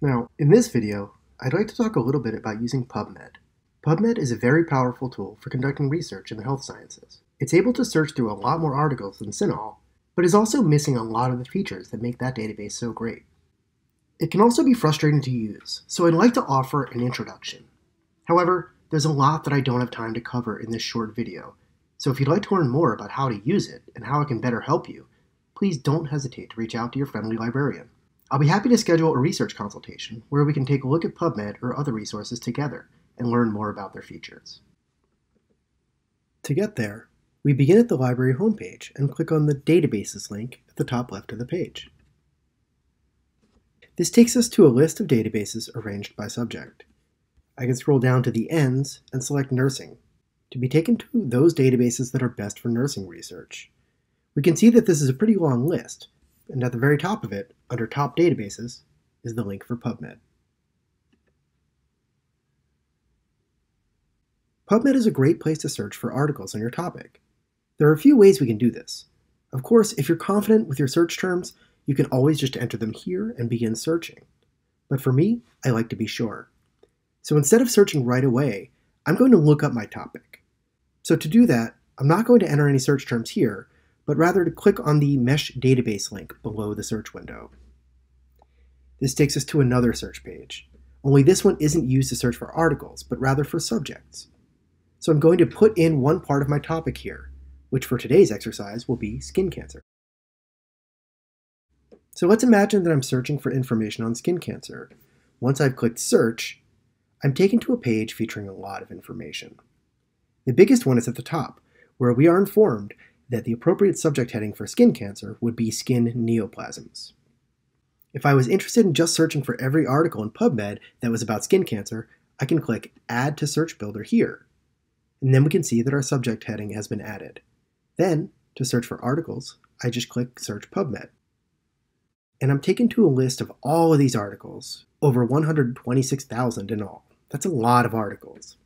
Now, in this video, I'd like to talk a little bit about using PubMed. PubMed is a very powerful tool for conducting research in the health sciences. It's able to search through a lot more articles than CINAHL, but is also missing a lot of the features that make that database so great. It can also be frustrating to use, so I'd like to offer an introduction. However, there's a lot that I don't have time to cover in this short video, so if you'd like to learn more about how to use it and how it can better help you, please don't hesitate to reach out to your friendly librarian. I'll be happy to schedule a research consultation where we can take a look at PubMed or other resources together and learn more about their features. To get there, we begin at the library homepage and click on the Databases link at the top left of the page. This takes us to a list of databases arranged by subject. I can scroll down to the ends and select Nursing to be taken to those databases that are best for nursing research. We can see that this is a pretty long list, and at the very top of it, under Top Databases, is the link for PubMed. PubMed is a great place to search for articles on your topic. There are a few ways we can do this. Of course, if you're confident with your search terms, you can always just enter them here and begin searching. But for me, I like to be sure. So instead of searching right away, I'm going to look up my topic. So to do that, I'm not going to enter any search terms here, but rather to click on the Mesh Database link below the search window. This takes us to another search page, only this one isn't used to search for articles, but rather for subjects. So I'm going to put in one part of my topic here, which for today's exercise will be skin cancer. So let's imagine that I'm searching for information on skin cancer. Once I've clicked search, I'm taken to a page featuring a lot of information. The biggest one is at the top, where we are informed that the appropriate subject heading for skin cancer would be skin neoplasms. If I was interested in just searching for every article in PubMed that was about skin cancer, I can click Add to Search Builder here. And then we can see that our subject heading has been added. Then, to search for articles, I just click Search PubMed. And I'm taken to a list of all of these articles, over 126,000 in all. That's a lot of articles.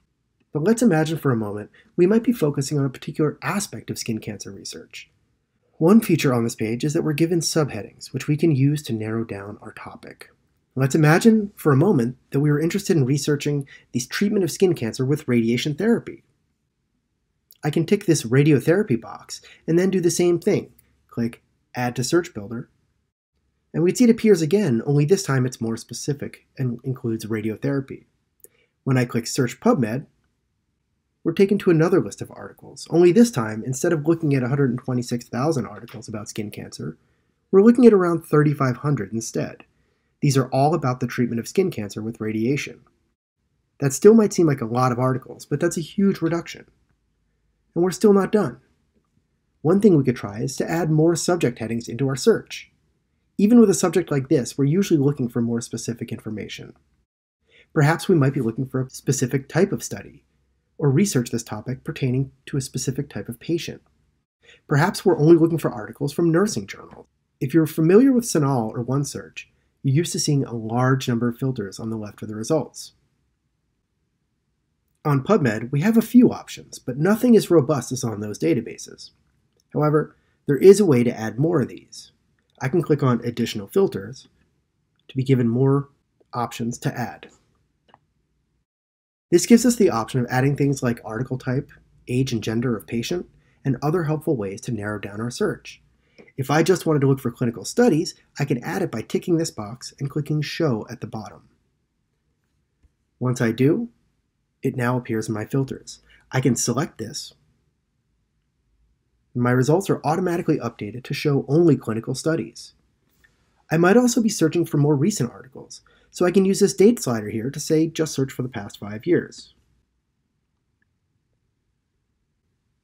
But let's imagine for a moment we might be focusing on a particular aspect of skin cancer research. One feature on this page is that we're given subheadings, which we can use to narrow down our topic. Let's imagine for a moment that we were interested in researching the treatment of skin cancer with radiation therapy. I can tick this radiotherapy box and then do the same thing. Click Add to Search Builder. And we'd see it appears again, only this time it's more specific and includes radiotherapy. When I click Search PubMed, we're taken to another list of articles. Only this time, instead of looking at 126,000 articles about skin cancer, we're looking at around 3,500 instead. These are all about the treatment of skin cancer with radiation. That still might seem like a lot of articles, but that's a huge reduction. And we're still not done. One thing we could try is to add more subject headings into our search. Even with a subject like this, we're usually looking for more specific information. Perhaps we might be looking for a specific type of study, or research this topic pertaining to a specific type of patient. Perhaps we're only looking for articles from nursing journals. If you're familiar with CINAHL or OneSearch, you're used to seeing a large number of filters on the left of the results. On PubMed, we have a few options, but nothing as robust as on those databases. However, there is a way to add more of these. I can click on Additional Filters to be given more options to add. This gives us the option of adding things like article type, age and gender of patient, and other helpful ways to narrow down our search. If I just wanted to look for clinical studies, I can add it by ticking this box and clicking Show at the bottom. Once I do, it now appears in my filters. I can select this, my results are automatically updated to show only clinical studies. I might also be searching for more recent articles, so I can use this date slider here to say just search for the past five years.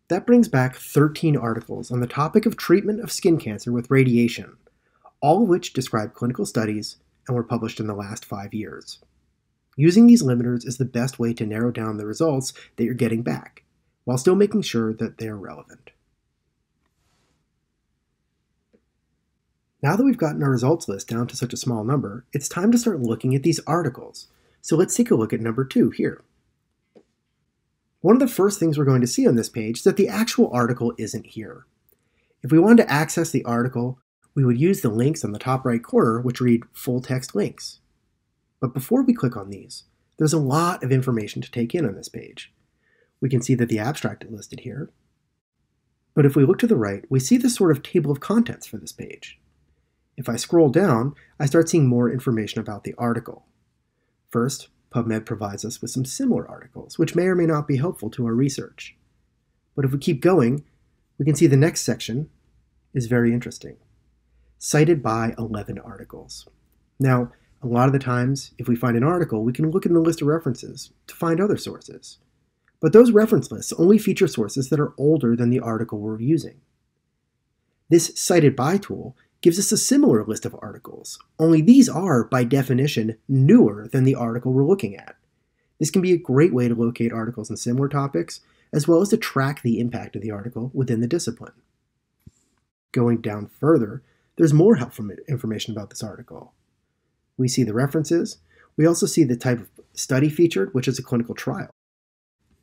That brings back 13 articles on the topic of treatment of skin cancer with radiation, all of which describe clinical studies and were published in the last five years. Using these limiters is the best way to narrow down the results that you're getting back, while still making sure that they are relevant. Now that we've gotten our results list down to such a small number, it's time to start looking at these articles. So let's take a look at number two here. One of the first things we're going to see on this page is that the actual article isn't here. If we wanted to access the article, we would use the links on the top right corner, which read full text links. But before we click on these, there's a lot of information to take in on this page. We can see that the abstract is listed here. But if we look to the right, we see the sort of table of contents for this page. If I scroll down, I start seeing more information about the article. First, PubMed provides us with some similar articles, which may or may not be helpful to our research. But if we keep going, we can see the next section is very interesting. Cited by 11 articles. Now, a lot of the times, if we find an article, we can look in the list of references to find other sources. But those reference lists only feature sources that are older than the article we're using. This cited by tool gives us a similar list of articles, only these are, by definition, newer than the article we're looking at. This can be a great way to locate articles in similar topics, as well as to track the impact of the article within the discipline. Going down further, there's more helpful information about this article. We see the references, we also see the type of study featured, which is a clinical trial.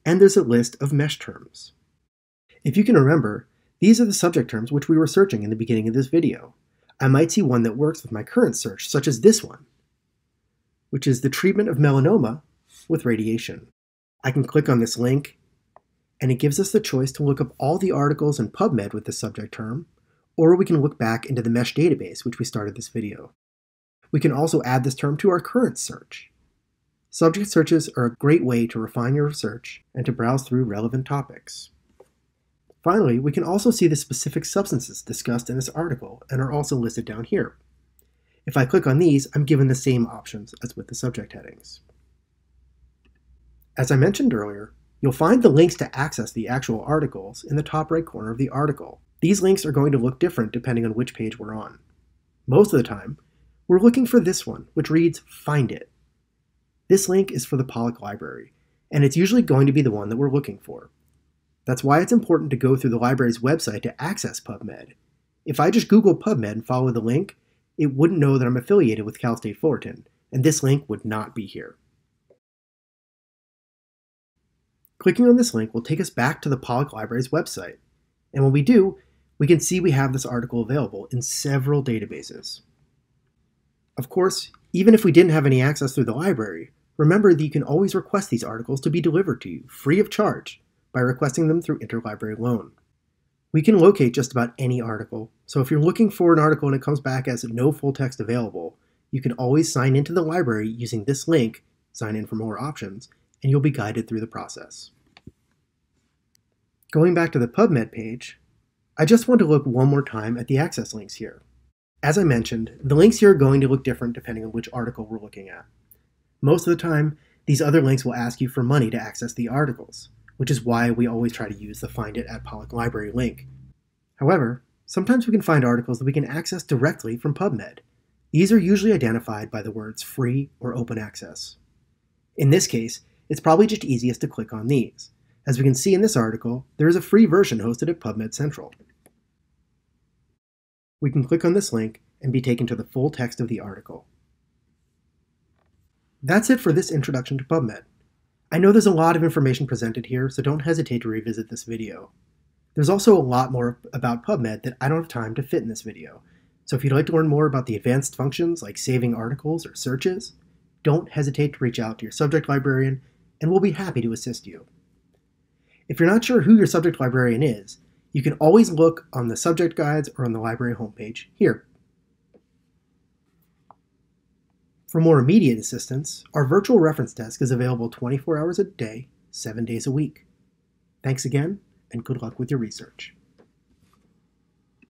And there's a list of MeSH terms. If you can remember, these are the subject terms which we were searching in the beginning of this video. I might see one that works with my current search, such as this one, which is the treatment of melanoma with radiation. I can click on this link, and it gives us the choice to look up all the articles in PubMed with this subject term, or we can look back into the MeSH database, which we started this video. We can also add this term to our current search. Subject searches are a great way to refine your search and to browse through relevant topics. Finally, we can also see the specific substances discussed in this article and are also listed down here. If I click on these, I'm given the same options as with the subject headings. As I mentioned earlier, you'll find the links to access the actual articles in the top right corner of the article. These links are going to look different depending on which page we're on. Most of the time, we're looking for this one, which reads Find It. This link is for the Pollak Library, and it's usually going to be the one that we're looking for. That's why it's important to go through the library's website to access PubMed. If I just Google PubMed and follow the link, it wouldn't know that I'm affiliated with Cal State Fullerton, and this link would not be here. Clicking on this link will take us back to the Pollak Library's website, and when we do, we can see we have this article available in several databases. Of course, even if we didn't have any access through the library, remember that you can always request these articles to be delivered to you free of charge by requesting them through interlibrary loan. We can locate just about any article, so if you're looking for an article and it comes back as no full text available, you can always sign into the library using this link, sign in for more options, and you'll be guided through the process. Going back to the PubMed page, I just want to look one more time at the access links here. As I mentioned, the links here are going to look different depending on which article we're looking at. Most of the time, these other links will ask you for money to access the articles, which is why we always try to use the Find It at Pollak Library link. However, sometimes we can find articles that we can access directly from PubMed. These are usually identified by the words free or open access. In this case, it's probably just easiest to click on these. As we can see in this article, there is a free version hosted at PubMed Central. We can click on this link and be taken to the full text of the article. That's it for this introduction to PubMed. I know there's a lot of information presented here, so don't hesitate to revisit this video. There's also a lot more about PubMed that I don't have time to fit in this video, so if you'd like to learn more about the advanced functions like saving articles or searches, don't hesitate to reach out to your subject librarian and we'll be happy to assist you. If you're not sure who your subject librarian is, you can always look on the subject guides or on the library homepage here. For more immediate assistance, our virtual reference desk is available 24 hours a day, 7 days a week. Thanks again, and good luck with your research.